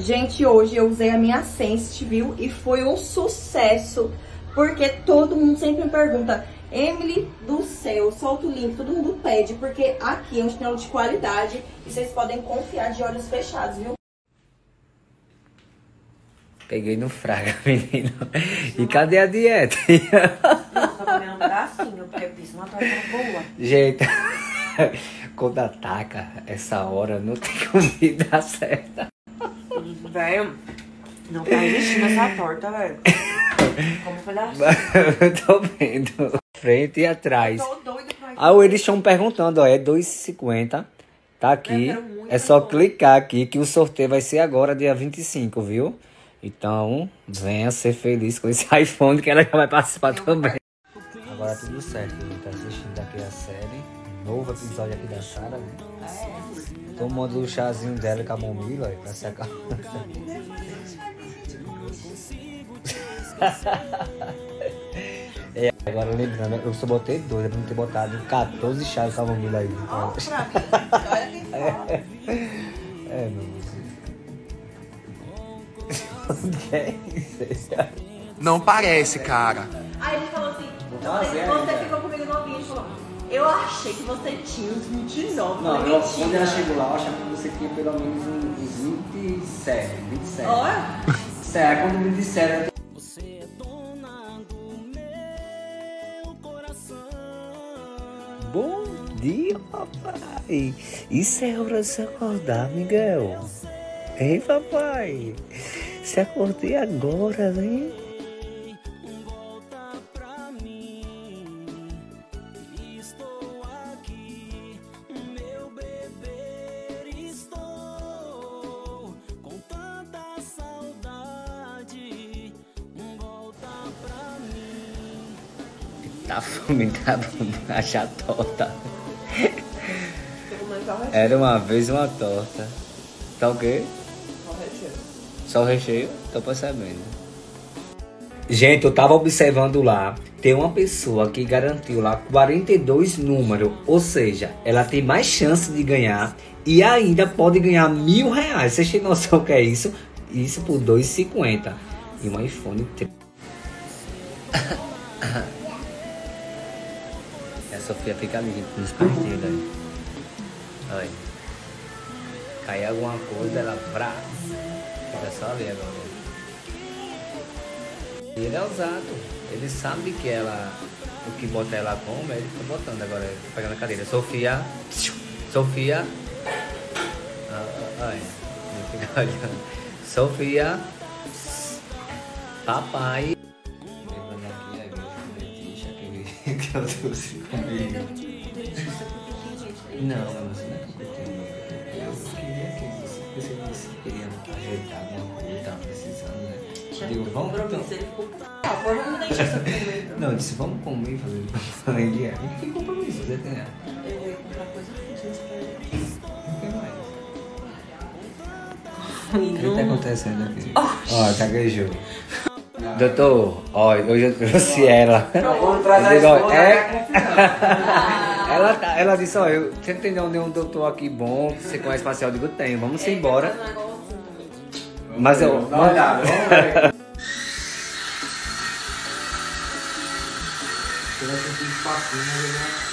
Gente, hoje eu usei a minha Sensitive, viu? E foi um sucesso, porque todo mundo sempre me pergunta, Emily do céu, solta o link, todo mundo pede, porque aqui é um chinelo de qualidade e vocês podem confiar de olhos fechados, viu? Peguei no fraga, menino. E cadê a dieta? Só comer um pedacinho, porque isso uma torta boa. Gente, quando ataca essa hora, não tem comida certa. Velho, não tá existindo essa torta, velho. Como pedacinho. Eu tô vendo. Frente e atrás. Tô doido pra Ah, o eles estão perguntando, ó, é 2,50. Tá aqui. Eu É só agora. clicar aqui que o sorteio vai ser agora, dia 25, viu? Então, venha ser feliz com esse iPhone que ela já vai participar também. Agora tudo certo, tá assistindo aqui a série. Novo episódio aqui da Sara, né? Tomando o chazinho dela com a Momila ó, pra se acalmar. É, agora lembrando, eu só botei dois, é pra não ter botado 14 chás com a Momila aí. Quem fala. É, meu Deus. é? Não parece, cara. Aí ele falou assim, fazer você, ainda. ficou eu achei que você tinha uns 29, Não, eu, quando ela chegou lá, eu achava que você tinha pelo menos uns, uns 27, 27. Olha, Sério, quando me disseram. eu- Bom dia, papai. Isso é hora de se acordar, Miguel. Ei, papai. Se acordei agora, né? Tá fomentado, já torta. Era uma vez uma torta. Tá o quê? Só o recheio? Tô percebendo. Gente, eu tava observando lá. Tem uma pessoa que garantiu lá 42 números. Ou seja, ela tem mais chance de ganhar. E ainda pode ganhar mil reais. Vocês têm noção o que é isso? Isso por 2,50. E um iPhone 3. E a Sofia fica ali nos pés dele aí. Olha. Cai alguma coisa, ela brá. Fica só ali agora. E ele é ousado. Ele sabe que ela. O que bota ela como, ele fica botando agora, tá pegando a cadeira. Sofia. Sofia. Ah, ah, Olha. Ele fica olhando. Sofia. Papai. Eu trouxe comigo. Não, mas não é porque eu queria que você, você, você queria ajeitar alguma coisa, tava precisando, né? Digo, vamos então. deixar isso comigo. Não, eu disse, vamos comer e fazer de E que compromisso você tem? Eu ia comprar coisa fitness pra ele. O que mais? O que tá acontecendo aqui? Ó, caguejou. Doutor, ó, hoje eu trouxe ela. Vamos trazer Eu digo, ó, é... ela, tá- ela disse, ó, eu, você não tem nenhum doutor aqui bom, que você conhece facial? Eu digo, tenho, vamos embora. Mas eu... Dá uma olhada, vamos ver. Você vai sentir espacinho, né?